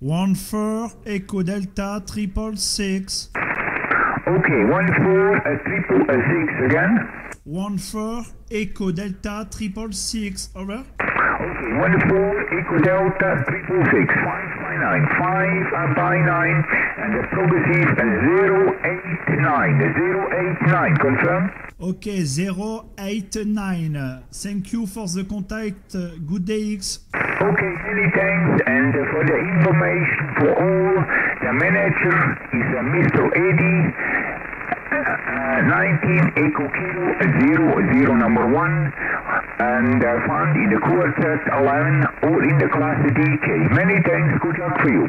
One four Echo Delta triple six. Okay, one four uh, triple uh, six again. One four Echo Delta triple six. Over. Okay, one four echo delta triple six five by nine five by nine and the progressive uh, zero eight nine zero eight nine confirm? Okay, 089. Thank you for the contact. Good day, X. Okay, many thanks and uh, for the information for all the manager is uh, Mr. Eddie. Uh, 19 Echo Kilo 00 number 1 and uh, found in the quartet 11 or in the class DK. Many thanks, good luck for you.